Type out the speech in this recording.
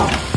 好。